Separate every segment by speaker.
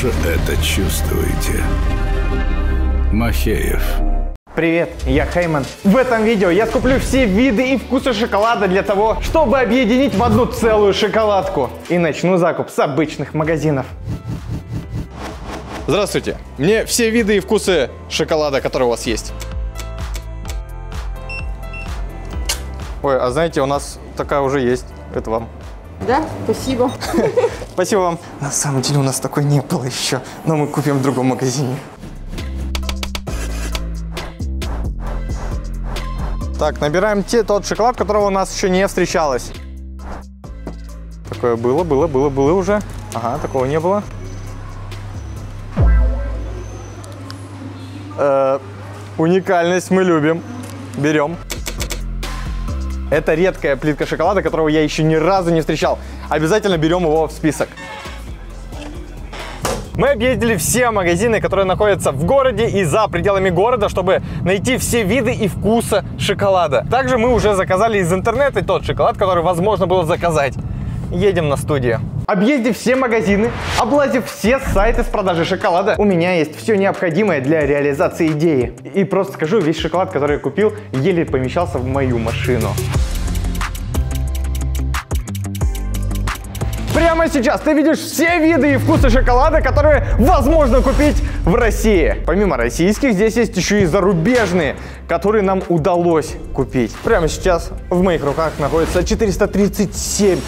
Speaker 1: Тоже это чувствуете? Махеев.
Speaker 2: Привет, я Хейман. В этом видео я скуплю все виды и вкусы шоколада для того, чтобы объединить в одну целую шоколадку. И начну закуп с обычных магазинов.
Speaker 3: Здравствуйте. Мне все виды и вкусы шоколада, которые у вас есть. Ой, а знаете, у нас такая уже есть. Это вам.
Speaker 4: Да, спасибо.
Speaker 2: Спасибо вам. На самом деле у нас такой не было еще, но мы купим в другом магазине. Так, набираем те, тот шоколад, которого у нас еще не встречалось. Такое было, было, было, было уже. Ага, такого не было. Э, уникальность мы любим. Берем. Это редкая плитка шоколада, которого я еще ни разу не встречал. Обязательно берем его в список. Мы объездили все магазины, которые находятся в городе и за пределами города, чтобы найти все виды и вкуса шоколада. Также мы уже заказали из интернета тот шоколад, который возможно было заказать. Едем на студию. Объездив все магазины, облазив все сайты с продажи шоколада, у меня есть все необходимое для реализации идеи. И просто скажу, весь шоколад, который я купил, еле помещался в мою машину. Прямо сейчас ты видишь все виды и вкусы шоколада, которые возможно купить в России. Помимо российских, здесь есть еще и зарубежные, которые нам удалось купить. Прямо сейчас в моих руках находится 437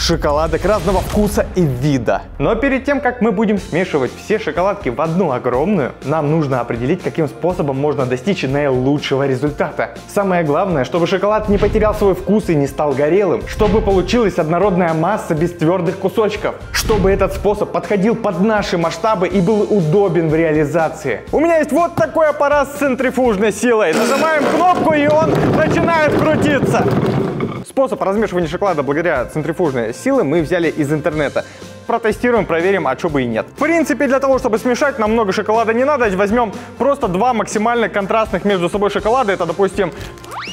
Speaker 2: шоколадок разного вкуса и вида. Но перед тем, как мы будем смешивать все шоколадки в одну огромную, нам нужно определить, каким способом можно достичь наилучшего результата. Самое главное, чтобы шоколад не потерял свой вкус и не стал горелым, чтобы получилась однородная масса без твердых кусочков, чтобы этот способ подходил под наши масштабы и был удобен в реализации. У меня есть вот такой аппарат с центрифужной силой. Нажимаем кнопку и он начинает крутиться. Способ размешивания шоколада благодаря центрифужной силы мы взяли из интернета. Протестируем, проверим, а что бы и нет. В принципе, для того, чтобы смешать, нам много шоколада не надо. Возьмем просто два максимально контрастных между собой шоколада. Это, допустим,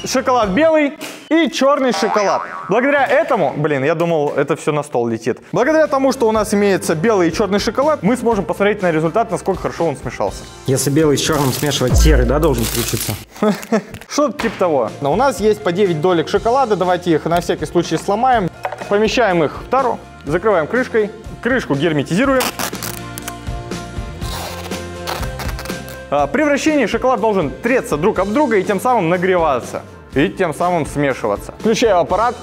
Speaker 2: шоколад белый и черный шоколад. Благодаря этому, блин, я думал, это все на стол летит. Благодаря тому, что у нас имеется белый и черный шоколад, мы сможем посмотреть на результат, насколько хорошо он смешался.
Speaker 5: Если белый с черным смешивать, серый, да, должен получиться?
Speaker 2: Что-то типа того. Но у нас есть по 9 долек шоколада, давайте их на всякий случай сломаем. Помещаем их в тару, закрываем крышкой, крышку герметизируем. А, При вращении шоколад должен треться друг об друга и тем самым нагреваться. И тем самым смешиваться. Включаю аппарат.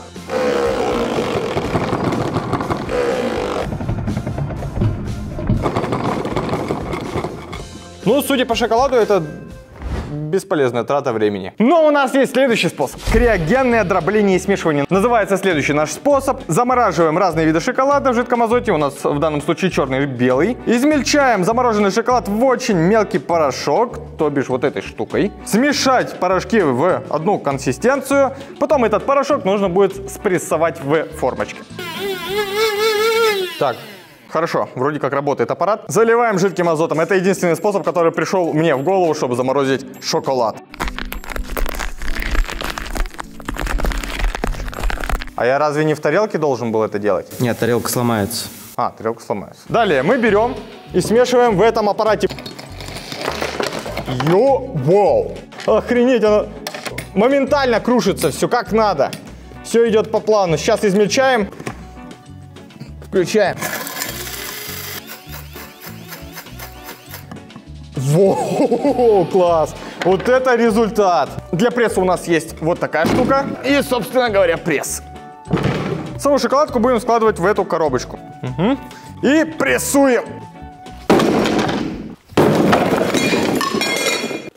Speaker 2: Ну, судя по шоколаду, это бесполезная трата времени. Но у нас есть следующий способ. Криогенное дробление и смешивание. Называется следующий наш способ. Замораживаем разные виды шоколада в жидком азоте. У нас в данном случае черный и белый. Измельчаем замороженный шоколад в очень мелкий порошок, то бишь вот этой штукой. Смешать порошки в одну консистенцию. Потом этот порошок нужно будет спрессовать в формочке. Так, Хорошо, вроде как работает аппарат. Заливаем жидким азотом. Это единственный способ, который пришел мне в голову, чтобы заморозить шоколад. А я разве не в тарелке должен был это делать?
Speaker 5: Нет, тарелка сломается.
Speaker 2: А, тарелка сломается. Далее мы берем и смешиваем в этом аппарате. Вау! Охренеть, оно моментально крушится все как надо. Все идет по плану. Сейчас измельчаем. Включаем. Во, класс! Вот это результат! Для пресса у нас есть вот такая штука. И, собственно говоря, пресс. Саму шоколадку будем складывать в эту коробочку. Мгм. И прессуем.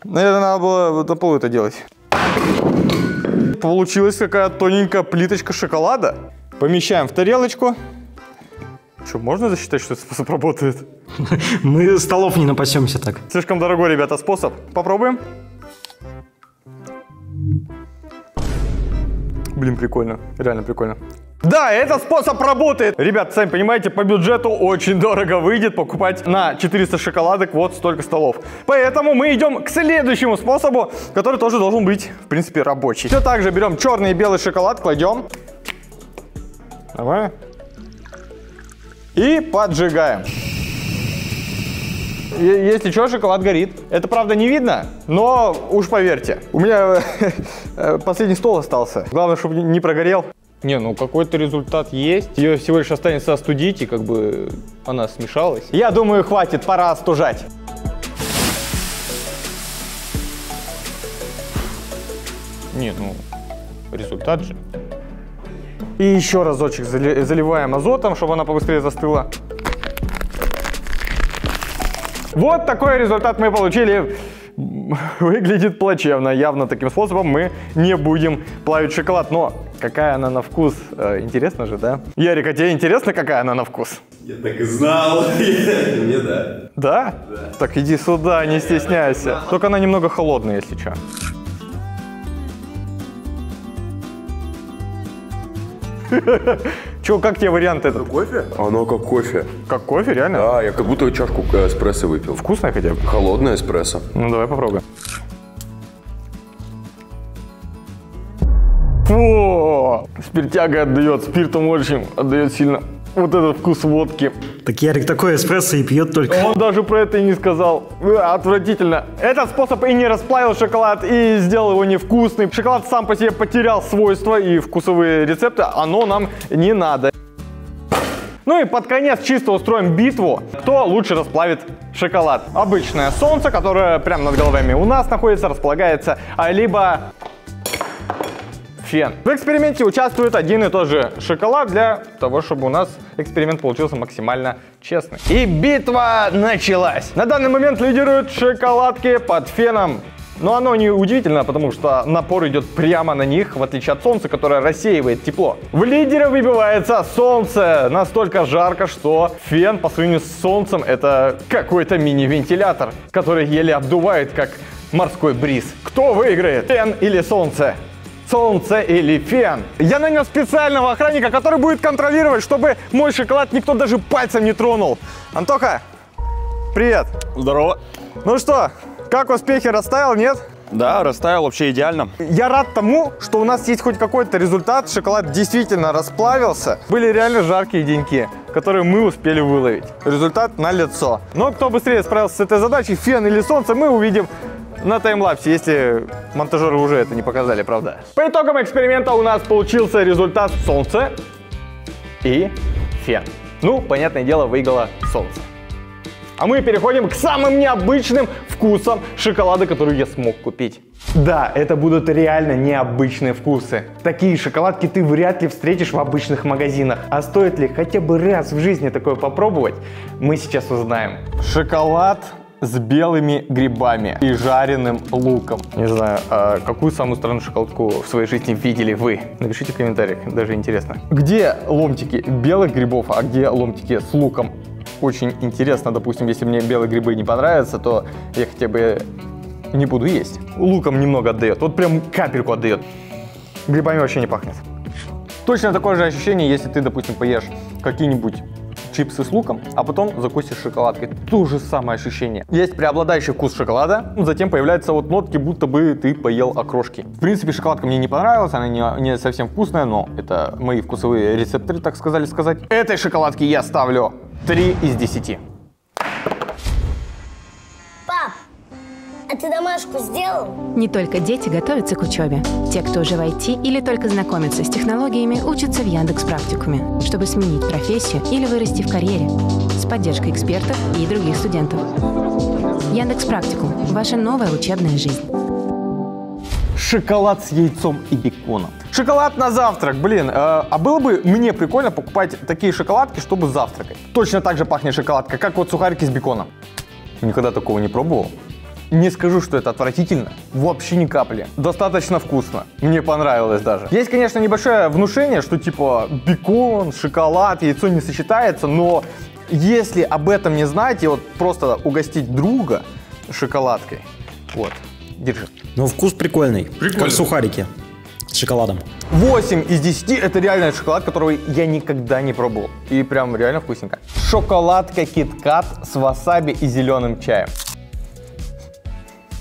Speaker 2: Наверное, надо было на полу это делать. Получилась какая тоненькая плиточка шоколада. Помещаем в тарелочку. Что, можно засчитать, что этот способ работает?
Speaker 5: Мы столов не напасемся так.
Speaker 2: Слишком дорогой, ребята, способ. Попробуем. Блин, прикольно. Реально прикольно. Да, этот способ работает. Ребят, сами понимаете, по бюджету очень дорого выйдет покупать на 400 шоколадок вот столько столов. Поэтому мы идем к следующему способу, который тоже должен быть, в принципе, рабочий. Все так же берем черный и белый шоколад, кладем. Давай. И поджигаем. Если что, шоколад горит. Это, правда, не видно, но уж поверьте. У меня э, последний стол остался. Главное, чтобы не прогорел. Не, ну какой-то результат есть. Ее всего лишь останется остудить, и как бы она смешалась. Я думаю, хватит, пора остужать. Не, ну, результат же. И еще разочек зали- заливаем азотом, чтобы она побыстрее застыла. Вот такой результат мы получили. Выглядит плачевно. Явно таким способом мы не будем плавить шоколад. Но какая она на вкус? Э, Интересно же, да? Ярик, а тебе интересно, какая она на вкус?
Speaker 1: Я так и знал. Мне да.
Speaker 2: Да? Так иди сюда, не стесняйся. Только она немного холодная, если что. Че, как тебе вариант этот?
Speaker 1: Кофе? Оно как кофе.
Speaker 2: Как кофе, реально?
Speaker 1: Да, я как будто чашку э, эспрессо выпил.
Speaker 2: Вкусное хотя бы?
Speaker 1: Холодное эспрессо.
Speaker 2: Ну, давай попробуем. О, спиртяга отдает, спиртом очень отдает сильно. Вот этот вкус водки.
Speaker 5: Так Ярик такой эспрессо и пьет только.
Speaker 2: Он даже про это и не сказал. Э, Отвратительно. Этот способ и не расплавил шоколад, и сделал его невкусным. Шоколад сам по себе потерял свойства и вкусовые рецепты. Оно нам не надо. Ну и под конец чисто устроим битву, кто лучше расплавит шоколад. Обычное солнце, которое прямо над головами у нас находится, располагается, а либо фен. В эксперименте участвует один и тот же шоколад для того, чтобы у нас эксперимент получился максимально честный. И битва началась. На данный момент лидируют шоколадки под феном. Но оно не удивительно, потому что напор идет прямо на них, в отличие от солнца, которое рассеивает тепло. В лидера выбивается солнце. Настолько жарко, что фен по сравнению с солнцем это какой-то мини-вентилятор, который еле обдувает, как морской бриз. Кто выиграет? Фен или солнце? Солнце или фен. Я нанял специального охранника, который будет контролировать, чтобы мой шоколад никто даже пальцем не тронул. Антоха, привет.
Speaker 4: Здорово.
Speaker 2: Ну что, как успехи расставил, нет?
Speaker 4: Да, растаял вообще идеально.
Speaker 2: Я рад тому, что у нас есть хоть какой-то результат. Шоколад действительно расплавился. Были реально жаркие деньки, которые мы успели выловить. Результат на лицо. Но кто быстрее справился с этой задачей, фен или солнце, мы увидим на таймлапсе, если монтажеры уже это не показали, правда. По итогам эксперимента у нас получился результат солнце и фен. Ну, понятное дело, выиграло солнце. А мы переходим к самым необычным вкусам шоколада, которые я смог купить. Да, это будут реально необычные вкусы. Такие шоколадки ты вряд ли встретишь в обычных магазинах. А стоит ли хотя бы раз в жизни такое попробовать, мы сейчас узнаем. Шоколад с белыми грибами и жареным луком. Не знаю, а какую самую странную шоколадку в своей жизни видели вы? Напишите в комментариях, даже интересно. Где ломтики белых грибов, а где ломтики с луком? Очень интересно, допустим, если мне белые грибы не понравятся, то я хотя бы не буду есть. Луком немного отдает, вот прям капельку отдает. Грибами вообще не пахнет. Точно такое же ощущение, если ты, допустим, поешь какие-нибудь чипсы с луком, а потом закусишь шоколадкой. То же самое ощущение. Есть преобладающий вкус шоколада, затем появляются вот нотки, будто бы ты поел окрошки. В принципе, шоколадка мне не понравилась, она не, не совсем вкусная, но это мои вкусовые рецепторы, так сказали сказать. Этой шоколадке я ставлю 3 из 10.
Speaker 6: А ты домашку сделал?
Speaker 7: Не только дети готовятся к учебе. Те, кто уже в IT или только знакомятся с технологиями, учатся в Яндекс Практикуме, чтобы сменить профессию или вырасти в карьере. С поддержкой экспертов и других студентов. Яндекс Практикум – ваша новая учебная жизнь.
Speaker 2: Шоколад с яйцом и беконом. Шоколад на завтрак, блин. э, а было бы мне прикольно покупать такие шоколадки, чтобы завтракать. Точно так же пахнет шоколадка, как вот сухарики с беконом. Никогда такого не пробовал. Не скажу, что это отвратительно. Вообще ни капли. Достаточно вкусно. Мне понравилось даже. Есть, конечно, небольшое внушение, что типа бекон, шоколад, яйцо не сочетается, но если об этом не знать и вот просто угостить друга шоколадкой, вот, держи.
Speaker 5: Ну, вкус прикольный. Как сухарики с шоколадом.
Speaker 2: 8 из 10 это реально шоколад, который я никогда не пробовал. И прям реально вкусненько. Шоколадка KitKat с васаби и зеленым чаем.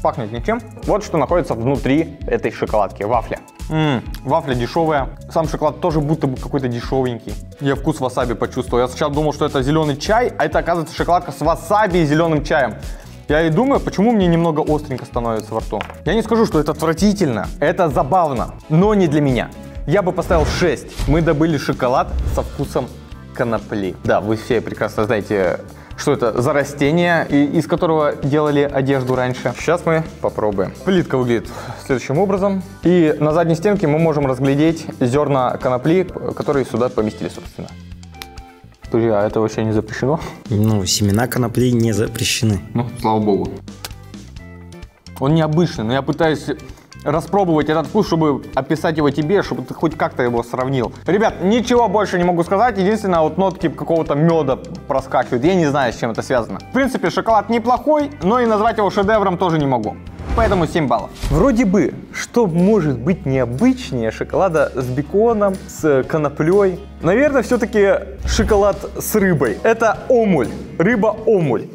Speaker 2: Пахнет ничем. Вот что находится внутри этой шоколадки, вафля. М, вафля дешевая. Сам шоколад тоже будто бы какой-то дешевенький. Я вкус васаби почувствовал. Я сначала думал, что это зеленый чай, а это оказывается шоколадка с васаби и зеленым чаем. Я и думаю, почему мне немного остренько становится во рту. Я не скажу, что это отвратительно. Это забавно, но не для меня. Я бы поставил 6. Мы добыли шоколад со вкусом конопли. Да, вы все прекрасно знаете, что это за растение, и- из которого делали одежду раньше. Сейчас мы попробуем. Плитка выглядит следующим образом. И на задней стенке мы можем разглядеть зерна конопли, которые сюда поместили, собственно. Друзья, а это вообще не запрещено?
Speaker 5: Ну, семена конопли не запрещены.
Speaker 2: Ну, слава богу. Он необычный, но я пытаюсь распробовать этот вкус, чтобы описать его тебе, чтобы ты хоть как-то его сравнил. Ребят, ничего больше не могу сказать. Единственное, вот нотки какого-то меда проскакивают. Я не знаю, с чем это связано. В принципе, шоколад неплохой, но и назвать его шедевром тоже не могу. Поэтому 7 баллов. Вроде бы, что может быть необычнее шоколада с беконом, с коноплей? Наверное, все-таки шоколад с рыбой. Это омуль, рыба-омуль.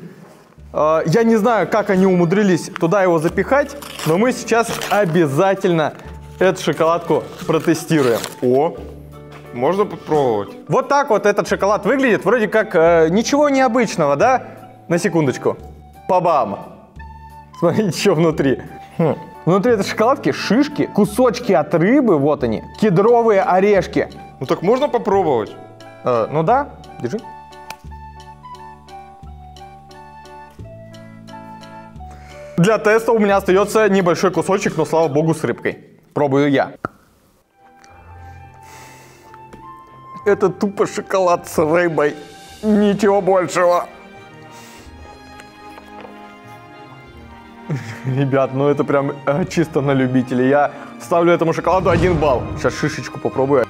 Speaker 2: Э, Я не знаю, как они умудрились туда его запихать, но мы сейчас обязательно эту шоколадку протестируем.
Speaker 3: О, можно попробовать.
Speaker 2: Вот так вот этот шоколад выглядит, вроде как э, ничего необычного, да? На секундочку. Пабам! Смотрите, что внутри. Хм. Внутри этой шоколадки шишки, кусочки от рыбы, вот они, кедровые орешки.
Speaker 3: Ну так можно попробовать?
Speaker 2: Э, ну да, держи. Для теста у меня остается небольшой кусочек, но слава богу с рыбкой. Пробую я. Это тупо шоколад с рыбой. Ничего большего. Ребят, ну это прям э, чисто на любителей. Я ставлю этому шоколаду один балл. Сейчас шишечку попробую.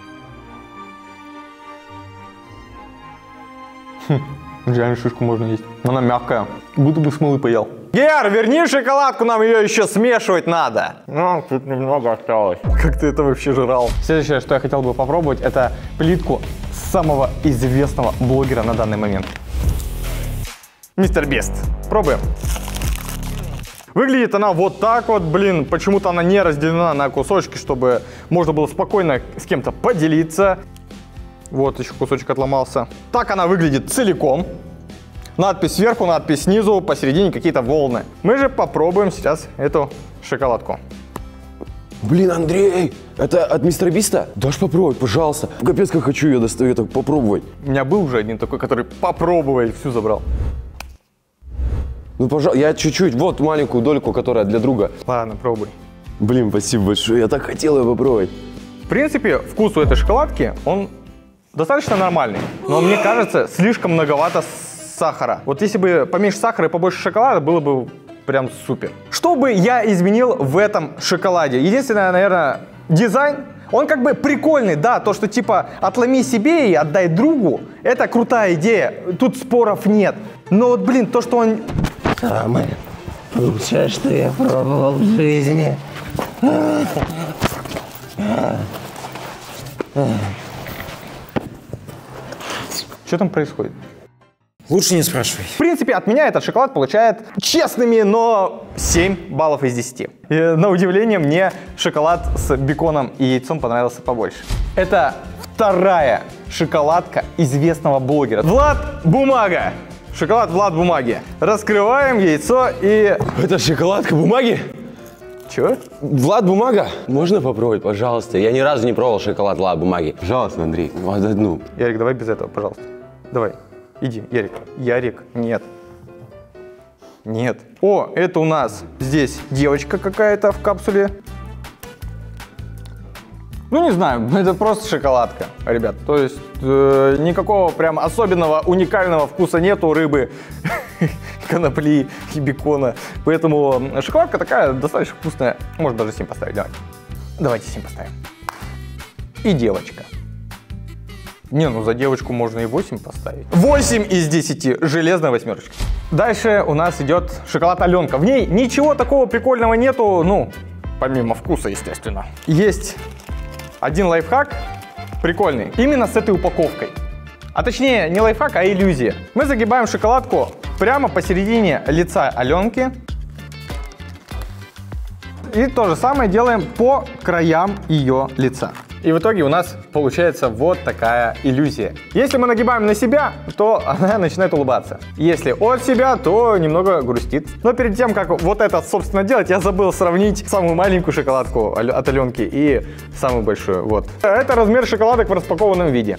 Speaker 2: Реально шишку можно есть. Она мягкая. Будто бы смолы поел. Гер, верни шоколадку, нам ее еще смешивать надо.
Speaker 3: Ну, тут немного осталось.
Speaker 2: Как ты это вообще жрал? Следующее, что я хотел бы попробовать, это плитку самого известного блогера на данный момент. Мистер Бест. Пробуем. Выглядит она вот так вот, блин, почему-то она не разделена на кусочки, чтобы можно было спокойно с кем-то поделиться. Вот еще кусочек отломался. Так она выглядит целиком. Надпись сверху, надпись снизу, посередине какие-то волны. Мы же попробуем сейчас эту шоколадку.
Speaker 1: Блин, Андрей, это от мистера Биста? Дашь попробовать, пожалуйста. Капец, как хочу ее достаю, так попробовать.
Speaker 2: У меня был уже один такой, который попробовал и всю забрал.
Speaker 1: Ну, пожалуйста, я чуть-чуть, вот маленькую дольку, которая для друга.
Speaker 2: Ладно, пробуй.
Speaker 1: Блин, спасибо большое, я так хотел ее попробовать.
Speaker 2: В принципе, вкус у этой шоколадки, он достаточно нормальный. Но мне кажется, слишком многовато сахара. Вот если бы поменьше сахара и побольше шоколада, было бы прям супер. Что бы я изменил в этом шоколаде? Единственное, наверное, дизайн. Он как бы прикольный, да, то, что типа отломи себе и отдай другу, это крутая идея, тут споров нет. Но вот, блин, то, что он
Speaker 8: Самое лучшее, что я пробовал в жизни.
Speaker 2: Что там происходит?
Speaker 5: Лучше не спрашивай.
Speaker 2: В принципе, от меня этот шоколад получает честными, но 7 баллов из 10. И, на удивление, мне шоколад с беконом и яйцом понравился побольше. Это вторая шоколадка известного блогера. Влад Бумага. Шоколад Влад Бумаги. Раскрываем яйцо и...
Speaker 1: Это шоколадка бумаги?
Speaker 2: Чё?
Speaker 1: Влад Бумага? Можно попробовать, пожалуйста? Я ни разу не пробовал шоколад Влад Бумаги. Пожалуйста, Андрей, вот одну.
Speaker 2: Ярик, давай без этого, пожалуйста. Давай. Иди, Ярик. Ярик, нет. Нет. О, это у нас здесь девочка какая-то в капсуле. Ну, не знаю, это просто шоколадка, ребят. То есть э, никакого прям особенного уникального вкуса нету рыбы, конопли и бекона. Поэтому шоколадка такая достаточно вкусная. Может даже 7 поставить, давай. Давайте 7 поставим. И девочка. Не, ну за девочку можно и 8 поставить. 8 из 10. Железная восьмерочка. Дальше у нас идет шоколад Аленка. В ней ничего такого прикольного нету, ну, помимо вкуса, естественно. Есть один лайфхак, прикольный, именно с этой упаковкой. А точнее, не лайфхак, а иллюзия. Мы загибаем шоколадку прямо посередине лица Аленки. И то же самое делаем по краям ее лица. И в итоге у нас получается вот такая иллюзия. Если мы нагибаем на себя, то она начинает улыбаться. Если от себя, то немного грустит. Но перед тем, как вот это, собственно, делать, я забыл сравнить самую маленькую шоколадку от Аленки и самую большую. Вот. Это размер шоколадок в распакованном виде.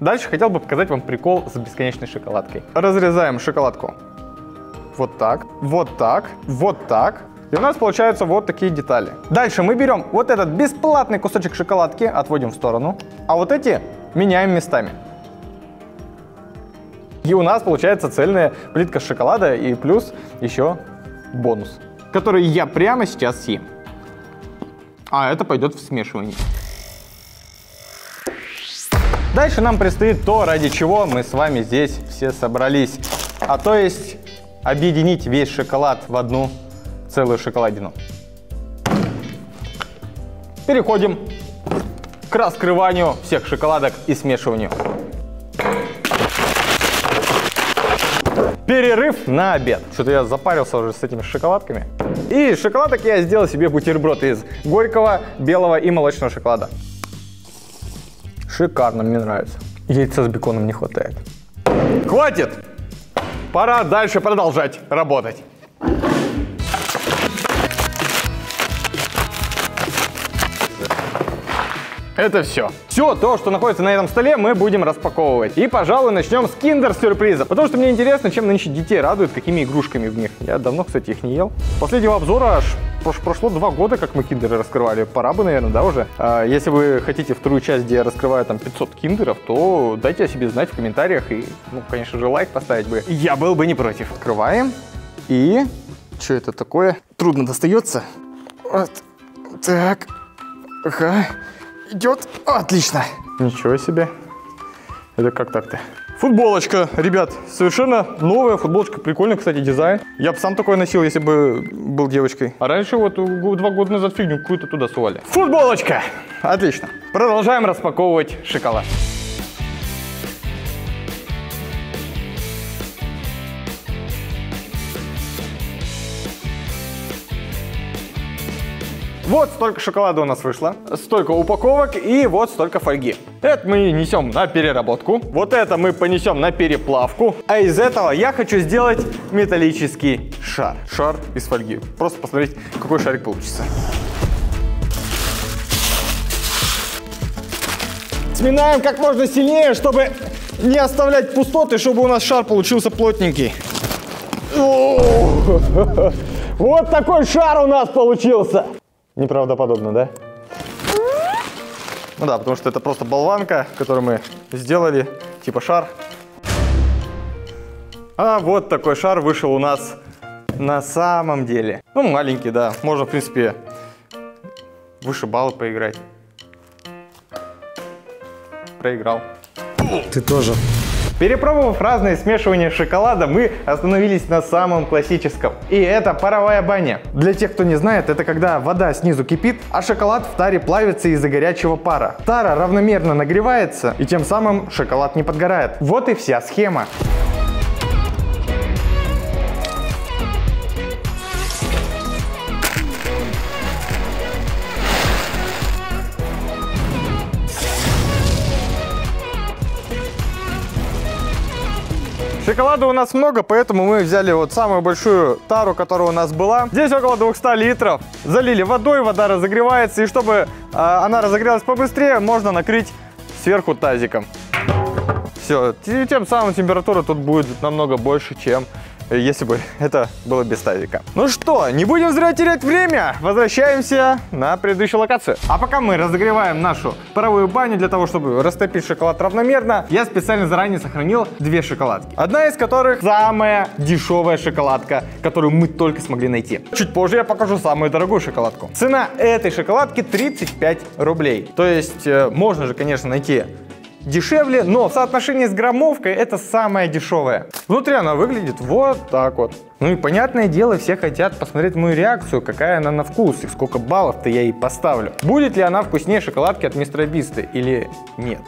Speaker 2: Дальше хотел бы показать вам прикол с бесконечной шоколадкой. Разрезаем шоколадку. Вот так, вот так, вот так. И у нас получаются вот такие детали. Дальше мы берем вот этот бесплатный кусочек шоколадки, отводим в сторону, а вот эти меняем местами. И у нас получается цельная плитка шоколада и плюс еще бонус, который я прямо сейчас съем. А это пойдет в смешивание. Дальше нам предстоит то, ради чего мы с вами здесь все собрались. А то есть объединить весь шоколад в одну целую шоколадину. Переходим к раскрыванию всех шоколадок и смешиванию. Перерыв на обед. Что-то я запарился уже с этими шоколадками. И шоколадок я сделал себе бутерброд из горького, белого и молочного шоколада. Шикарно, мне нравится. Яйца с беконом не хватает. Хватит! Пора дальше продолжать работать. Это все. Все то, что находится на этом столе, мы будем распаковывать. И, пожалуй, начнем с киндер-сюрприза. Потому что мне интересно, чем нынче детей радуют, какими игрушками в них. Я давно, кстати, их не ел. Последнего обзора аж прош- прошло два года, как мы киндеры раскрывали. Пора бы, наверное, да, уже. А, если вы хотите вторую часть, где я раскрываю там 500 киндеров, то дайте о себе знать в комментариях. И, ну, конечно же, лайк поставить бы. Я был бы не против. Открываем. И... Что это такое? Трудно достается. Вот. Так. Ага. Идет. Отлично. Ничего себе. Это как так-то? Футболочка, ребят, совершенно новая футболочка, прикольный, кстати, дизайн. Я бы сам такой носил, если бы был девочкой. А раньше вот два года назад фигню какую-то туда сували. Футболочка! Отлично. Продолжаем распаковывать шоколад. Вот столько шоколада у нас вышло, столько упаковок и вот столько фольги. Это мы несем на переработку, вот это мы понесем на переплавку, а из этого я хочу сделать металлический шар. Шар из фольги. Просто посмотреть, какой шарик получится. Сминаем как можно сильнее, чтобы не оставлять пустоты, чтобы у нас шар получился плотненький. Вот такой шар у нас получился. Неправдоподобно, да? Ну да, потому что это просто болванка, которую мы сделали, типа шар. А вот такой шар вышел у нас на самом деле. Ну, маленький, да. Можно, в принципе, выше балла поиграть. Проиграл.
Speaker 5: Ты тоже.
Speaker 2: Перепробовав разные смешивания шоколада, мы остановились на самом классическом. И это паровая баня. Для тех, кто не знает, это когда вода снизу кипит, а шоколад в таре плавится из-за горячего пара. Тара равномерно нагревается, и тем самым шоколад не подгорает. Вот и вся схема. Шоколада у нас много, поэтому мы взяли вот самую большую тару, которая у нас была. Здесь около 200 литров. Залили водой, вода разогревается. И чтобы а, она разогрелась побыстрее, можно накрыть сверху тазиком. Все, тем самым температура тут будет намного больше, чем э, если бы это было без тазика. Ну что, не будем зря терять время, возвращаемся на предыдущую локацию. А пока мы разогреваем нашу паровую баню для того, чтобы растопить шоколад равномерно, я специально заранее сохранил две шоколадки. Одна из которых самая дешевая шоколадка, которую мы только смогли найти. Чуть позже я покажу самую дорогую шоколадку. Цена этой шоколадки 35 рублей. То есть э, можно же, конечно, найти дешевле, но в соотношении с граммовкой это самая дешевая. Внутри она выглядит вот так вот. Ну и понятное дело, все хотят посмотреть мою реакцию, какая она на вкус и сколько баллов-то я ей поставлю. Будет ли она вкуснее шоколадки от Мистера Биста или нет.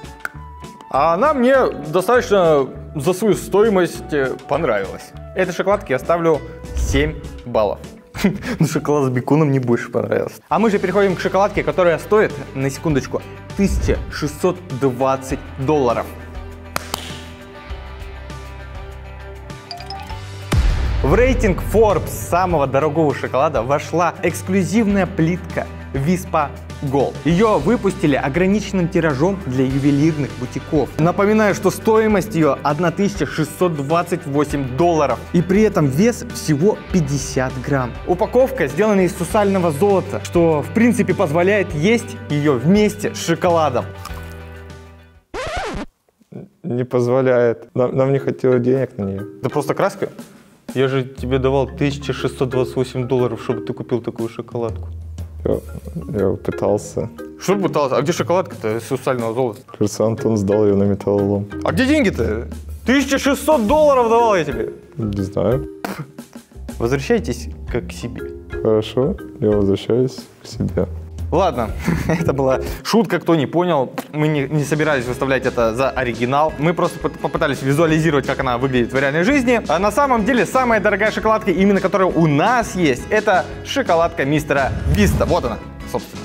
Speaker 2: А она мне достаточно за свою стоимость э, понравилась. Этой шоколадке я ставлю 7 баллов. Ну, шоколад с беконом мне больше понравился. А мы же переходим к шоколадке, которая стоит, на секундочку, 1620 долларов. В рейтинг Forbes самого дорогого шоколада вошла эксклюзивная плитка Виспа Gold. Ее выпустили ограниченным тиражом для ювелирных бутиков. Напоминаю, что стоимость ее 1628 долларов. И при этом вес всего 50 грамм. Упаковка сделана из сусального золота, что в принципе позволяет есть ее вместе с шоколадом.
Speaker 3: Не позволяет. Нам, нам не хватило денег на нее.
Speaker 2: Это просто краска? Я же тебе давал 1628 долларов, чтобы ты купил такую шоколадку.
Speaker 3: Я, я пытался.
Speaker 2: Что пытался? А где шоколадка-то из сусального золота?
Speaker 3: Кажется, Антон сдал ее на металлолом.
Speaker 2: А где деньги-то? 1600 долларов давал я тебе.
Speaker 3: Не знаю.
Speaker 2: Возвращайтесь как к себе.
Speaker 3: Хорошо, я возвращаюсь к себе.
Speaker 2: Ладно, это была шутка, кто не понял. Мы не, не собирались выставлять это за оригинал. Мы просто поп- попытались визуализировать, как она выглядит в реальной жизни. А на самом деле самая дорогая шоколадка, именно которая у нас есть, это шоколадка мистера Биста. Вот она, собственно.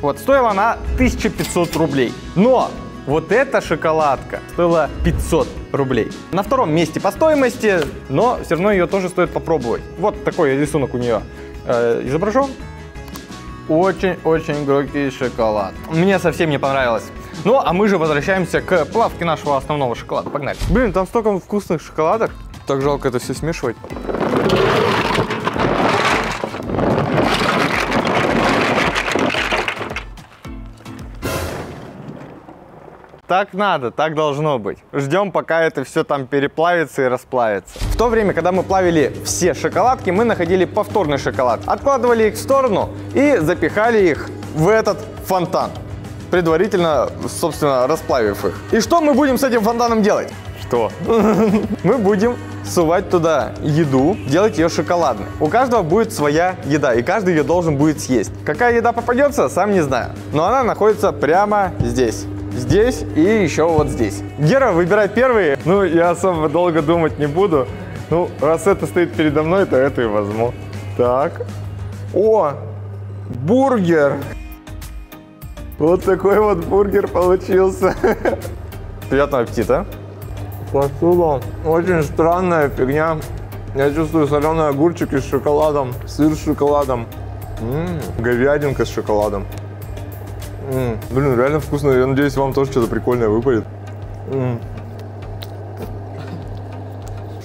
Speaker 2: Вот, стоила она 1500 рублей. Но вот эта шоколадка стоила 500 рублей. На втором месте по стоимости, но все равно ее тоже стоит попробовать. Вот такой рисунок у нее э, изображен. Очень-очень горький шоколад. Мне совсем не понравилось. Ну, а мы же возвращаемся к плавке нашего основного шоколада. Погнали. Блин, там столько вкусных шоколадок. Так жалко это все смешивать. Так надо, так должно быть. Ждем, пока это все там переплавится и расплавится. В то время, когда мы плавили все шоколадки, мы находили повторный шоколад. Откладывали их в сторону и запихали их в этот фонтан. Предварительно, собственно, расплавив их. И что мы будем с этим фонтаном делать? Что? Мы будем сувать туда еду, делать ее шоколадной. У каждого будет своя еда, и каждый ее должен будет съесть. Какая еда попадется, сам не знаю. Но она находится прямо здесь. Здесь и еще вот здесь. Гера, выбирай первый.
Speaker 3: Ну, я особо долго думать не буду. Ну, раз это стоит передо мной, то это и возьму. Так. О, бургер. Вот такой вот бургер получился.
Speaker 2: Приятного аппетита.
Speaker 3: Спасибо. Очень странная фигня. Я чувствую соленые огурчики с шоколадом, сыр с шоколадом, М, говядинка с шоколадом. М, Блин, реально вкусно. Я надеюсь, вам тоже что-то прикольное выпадет.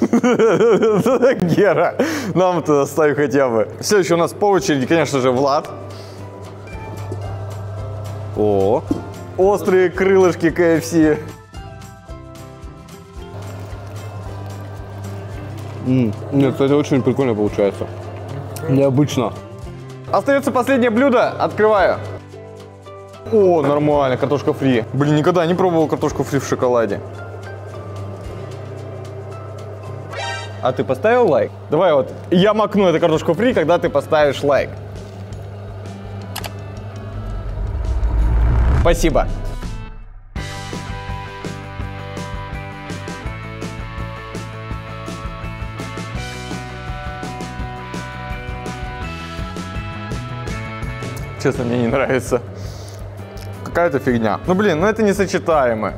Speaker 2: Гера, нам-то оставь хотя бы. Следующий у нас по очереди, конечно же, Влад. О, острые крылышки KFC.
Speaker 1: Нет, кстати, очень прикольно получается. Необычно.
Speaker 2: Остается последнее блюдо. Открываю. О, нормально, картошка фри. Блин, никогда не пробовал картошку фри в шоколаде. А ты поставил лайк? Давай вот, я макну эту картошку фри, когда ты поставишь лайк. Спасибо. Честно, мне не нравится. Какая-то фигня. Ну блин, ну это несочетаемо.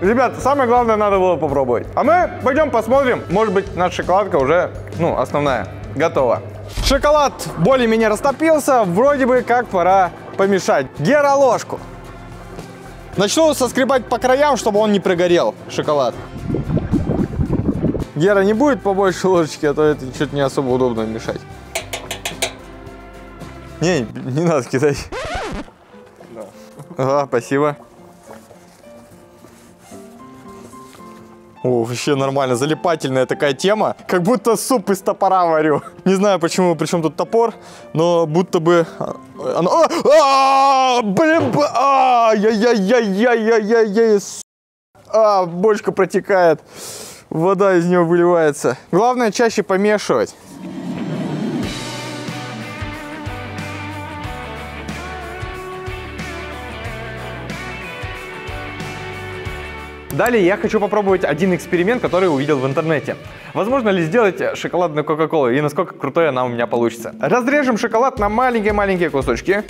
Speaker 2: Ребята, самое главное надо было попробовать. А мы пойдем посмотрим. Может быть, наша шоколадка уже, ну, основная, готова. Шоколад более-менее растопился. Вроде бы как пора помешать. Гера ложку. Начну соскребать по краям, чтобы он не прогорел, шоколад. Гера, не будет побольше ложечки, а то это что-то не особо удобно мешать. Не, не надо кидать. Ага, спасибо. О, вообще нормально, залипательная такая тема. Как будто суп из топора варю. Не знаю почему, причем тут топор, но будто бы... а, Оно... А, а, блин, а, яй-яй-яй-яй-яй-яй, с- а, бочка протекает. Вода из нее выливается. Главное чаще помешивать. Далее я хочу попробовать один эксперимент, который увидел в интернете. Возможно ли сделать шоколадную Кока-Колу и насколько крутой она у меня получится. Разрежем шоколад на маленькие-маленькие кусочки.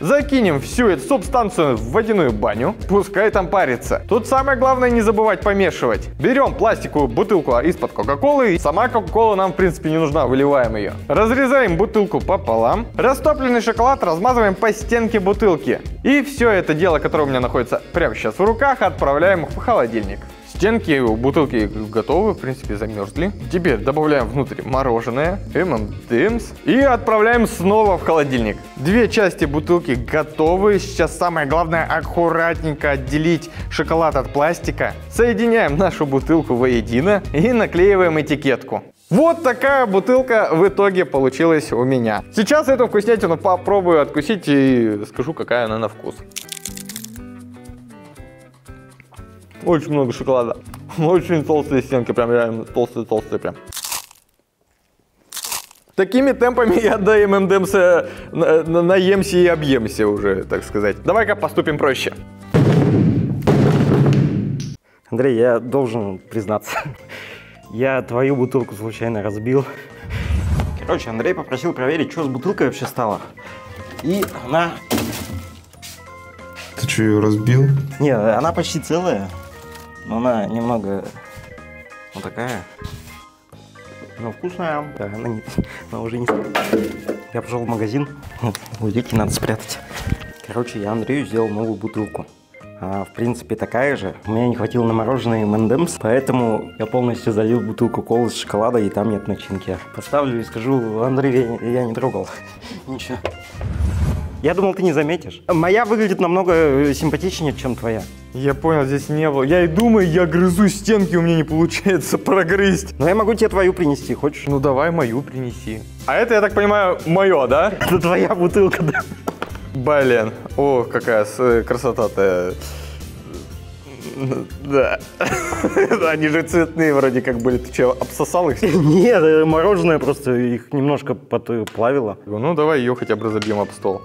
Speaker 2: Закинем всю эту субстанцию в водяную баню, пускай там парится. Тут самое главное не забывать помешивать. Берем пластиковую бутылку из-под Кока-Колы, сама Кока-Кола нам в принципе не нужна, выливаем ее. Разрезаем бутылку пополам, растопленный шоколад размазываем по стенке бутылки. И все это дело, которое у меня находится прямо сейчас в руках, отправляем в холодильник. Стенки у бутылки готовы, в принципе, замерзли. Теперь добавляем внутрь мороженое, M&M's и отправляем снова в холодильник. Две части бутылки готовы. Сейчас самое главное аккуратненько отделить шоколад от пластика. Соединяем нашу бутылку воедино и наклеиваем этикетку. Вот такая бутылка в итоге получилась у меня. Сейчас эту вкуснятину попробую откусить и скажу, какая она на вкус. Очень много шоколада. Очень толстые стенки, прям реально толстые-толстые прям. Такими темпами я до ММДМС на- на- наемся и объемся уже, так сказать. Давай-ка поступим проще.
Speaker 5: Андрей, я должен признаться. Я твою бутылку случайно разбил. Короче, Андрей попросил проверить, что с бутылкой вообще стало. И она...
Speaker 3: Ты что, ее разбил?
Speaker 5: Не, она почти целая. Но она немного... Вот такая. Но вкусная. Да, она, не... она уже не... Я пошел в магазин. Гвоздики надо спрятать. Короче, я Андрею сделал новую бутылку. А, в принципе, такая же. У меня не хватило на мороженое M&M's, поэтому я полностью залил бутылку колы с шоколада, и там нет начинки. Поставлю и скажу, Андрей, я, я не трогал. Ничего. Я думал, ты не заметишь. Моя выглядит намного э, симпатичнее, чем твоя.
Speaker 2: Я понял, здесь не было. Я и думаю, я грызу стенки, у меня не получается прогрызть.
Speaker 5: Но я могу тебе твою принести, хочешь?
Speaker 2: Ну давай мою принеси. А это, я так понимаю, мое, да?
Speaker 5: Это твоя бутылка, да?
Speaker 2: Блин, о, какая э, красота-то. Да. Они же цветные вроде как были. Ты что, обсосал их?
Speaker 5: Нет, э, мороженое просто их немножко подплавило.
Speaker 2: Ну давай ее хотя бы разобьем об стол.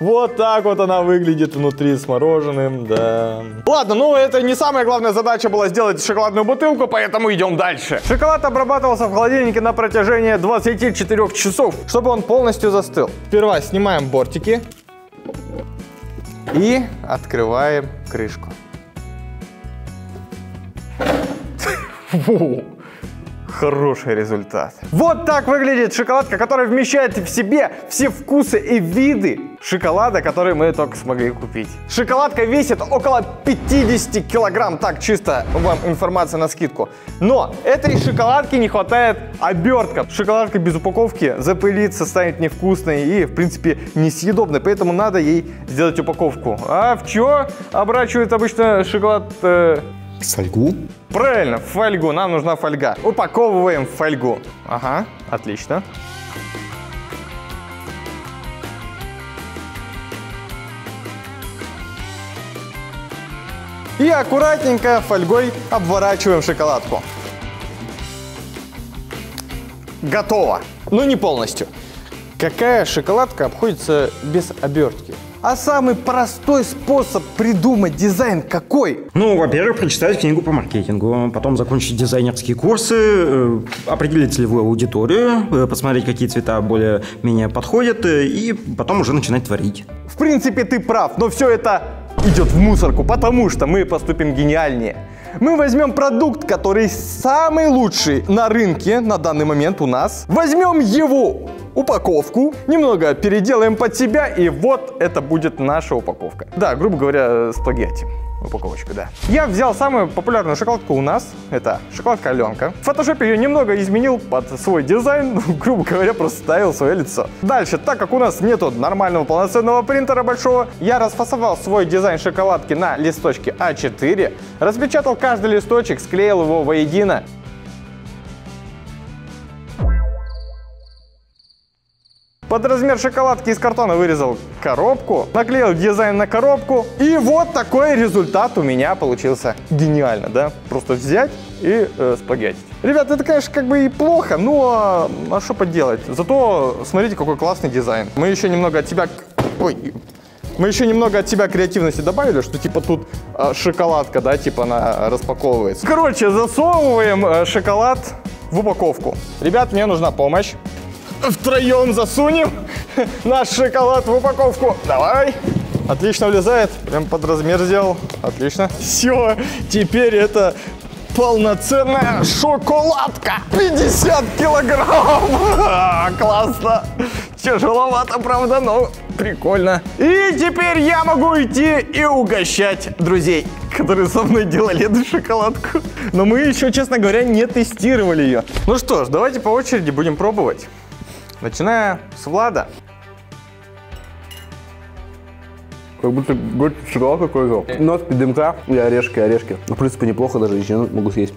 Speaker 2: Вот так вот она выглядит внутри с мороженым, да. Ладно, ну это не самая главная задача была сделать шоколадную бутылку, поэтому идем дальше. Шоколад обрабатывался в холодильнике на протяжении 24 часов, чтобы он полностью застыл. Сперва снимаем бортики и открываем крышку. Фу. Хороший результат. Вот так выглядит шоколадка, которая вмещает в себе все вкусы и виды шоколада, которые мы только смогли купить. Шоколадка весит около 50 килограмм, так чисто вам информация на скидку. Но этой шоколадки не хватает обертка. Шоколадка без упаковки запылится, станет невкусной и, в принципе, несъедобной, поэтому надо ей сделать упаковку. А в что оборачивают обычно шоколад? э,
Speaker 3: Фольгу?
Speaker 2: Правильно, фольгу. Нам нужна фольга. Упаковываем фольгу. Ага, отлично. И аккуратненько фольгой обворачиваем шоколадку. Готово. Но не полностью. Какая шоколадка обходится без обертки? А самый простой способ придумать дизайн какой?
Speaker 5: Ну, во-первых, прочитать книгу по маркетингу, потом закончить дизайнерские курсы, э, определить целевую аудиторию, э, посмотреть, какие цвета более-менее подходят, э, и потом уже начинать творить.
Speaker 2: В принципе, ты прав, но все это идет в мусорку, потому что мы поступим гениальнее. Мы возьмем продукт, который самый лучший на рынке на данный момент у нас. Возьмем его упаковку, немного переделаем под себя, и вот это будет наша упаковка. Да, грубо говоря, спагетти. Упаковочка, да. Я взял самую популярную шоколадку у нас. Это шоколадка Аленка. В фотошопе ее немного изменил под свой дизайн. Ну, грубо говоря, просто ставил свое лицо. Дальше, так как у нас нету нормального полноценного принтера большого, я расфасовал свой дизайн шоколадки на листочке А4, распечатал каждый листочек, склеил его воедино Под размер шоколадки из картона вырезал коробку, наклеил дизайн на коробку. И вот такой результат у меня получился. Гениально, да? Просто взять и э, спагетти. Ребят, это, конечно, как бы и плохо, но а что поделать? Зато смотрите, какой классный дизайн. Мы еще немного от тебя... Ой, Мы еще немного от себя креативности добавили, что типа тут э, шоколадка, да, типа она распаковывается. Короче, засовываем э, шоколад в упаковку. Ребят, мне нужна помощь. Втроем засунем наш шоколад в упаковку. Давай. Отлично влезает. Прям под размер сделал. Отлично. Все, теперь это полноценная шоколадка. 50 килограмм. Классно. Тяжеловато, правда, но прикольно. И теперь я могу идти и угощать друзей, которые со мной делали эту шоколадку. Но мы еще, честно говоря, не тестировали ее. Ну что ж, давайте по очереди будем пробовать. Начиная с Влада.
Speaker 3: Как будто горький шоколад какой-то. Нотки дымка и орешки, орешки. Ну, в принципе, неплохо даже, еще могу съесть.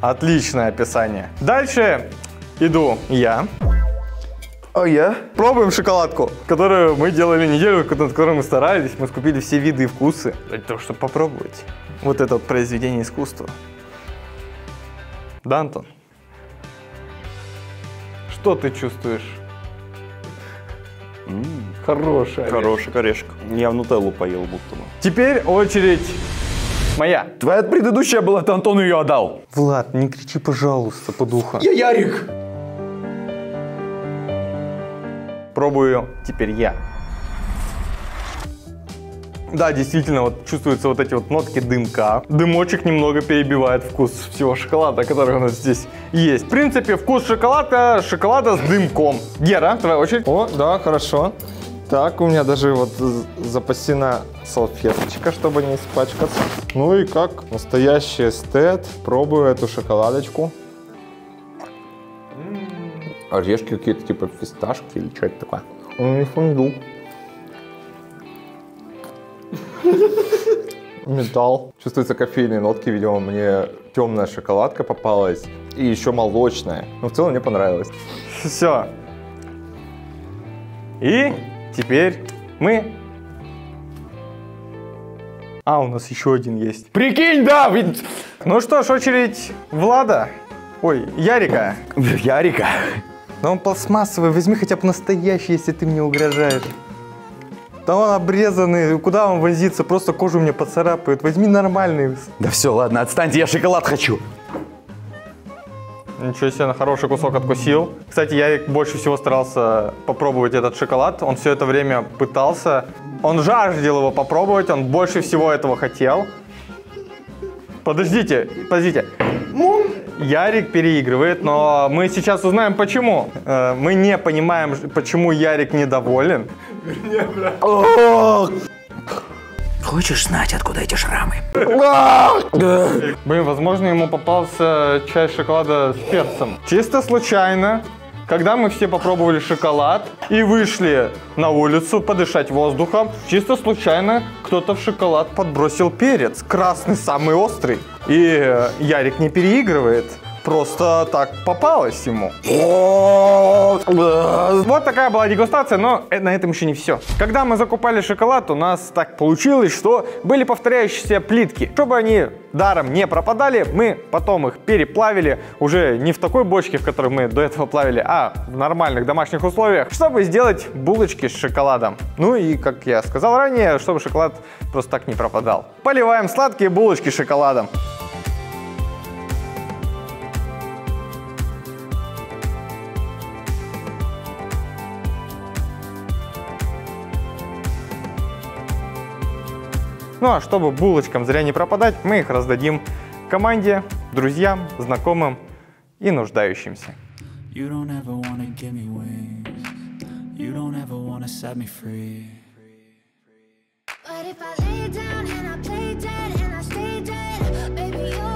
Speaker 2: Отличное описание. Дальше иду я.
Speaker 1: А я?
Speaker 2: Пробуем шоколадку, которую мы делали неделю, над которой мы старались. Мы скупили все виды и вкусы для того, чтобы попробовать. Вот это вот произведение искусства. Да, Антон? Что ты чувствуешь? Хорошая.
Speaker 4: Хороший орешек. Я в нутеллу поел будто бы.
Speaker 2: Теперь очередь моя.
Speaker 1: Твоя предыдущая была, ты Антону ее отдал.
Speaker 2: Влад, не кричи, пожалуйста, по духу.
Speaker 1: Я Ярик.
Speaker 2: Пробую теперь я. Да, действительно, вот чувствуются вот эти вот нотки дымка. Дымочек немного перебивает вкус всего шоколада, который у нас здесь есть. В принципе, вкус шоколада, шоколада с дымком. Гера, твоя очередь. О, да, хорошо. Так, у меня даже вот запасена салфеточка, чтобы не испачкаться. Ну и как настоящий эстет, пробую эту шоколадочку.
Speaker 3: Орешки какие-то, типа фисташки или что это такое?
Speaker 2: Не фундук. Металл.
Speaker 3: Чувствуются кофейные нотки, видимо, мне темная шоколадка попалась и еще молочная. Но в целом мне понравилось.
Speaker 2: Все. И теперь мы... А, у нас еще один есть.
Speaker 1: Прикинь, да.
Speaker 2: Ну что ж, очередь Влада. Ой, Ярика.
Speaker 1: Ярика.
Speaker 2: Но он пластмассовый, возьми хотя бы настоящий, если ты мне угрожаешь. Да он обрезанный, куда он возится, просто кожу мне поцарапает. Возьми нормальный.
Speaker 1: Да все, ладно, отстаньте, я шоколад хочу.
Speaker 2: Ничего себе, на хороший кусок откусил. Кстати, я больше всего старался попробовать этот шоколад. Он все это время пытался. Он жаждал его попробовать, он больше всего этого хотел. Подождите, подождите. Ярик переигрывает, но мы сейчас узнаем почему. Э, Мы не понимаем, почему Ярик недоволен.
Speaker 8: Хочешь знать, откуда эти шрамы?
Speaker 2: Блин, возможно, ему попался чай шоколада с перцем. Чисто случайно, когда мы все попробовали шоколад и вышли на улицу подышать воздухом, чисто случайно кто-то в шоколад подбросил перец. Красный, самый острый. И э, Ярик не переигрывает. Просто так попалось ему. Вот такая была дегустация, но э, на этом еще не все. Когда мы закупали шоколад, у нас так получилось, что были повторяющиеся плитки. Чтобы они даром не пропадали, мы потом их переплавили уже не в такой бочке, в которой мы до этого плавили, а в нормальных домашних условиях, чтобы сделать булочки с шоколадом. Ну и, как я сказал ранее, чтобы шоколад просто так не пропадал. Поливаем сладкие булочки шоколадом. Ну а чтобы булочкам зря не пропадать, мы их раздадим команде, друзьям, знакомым и нуждающимся.
Speaker 9: You don't ever wanna give me wings. You don't ever wanna set me free.
Speaker 6: But if I lay down and I play dead and I stay dead, baby, you'll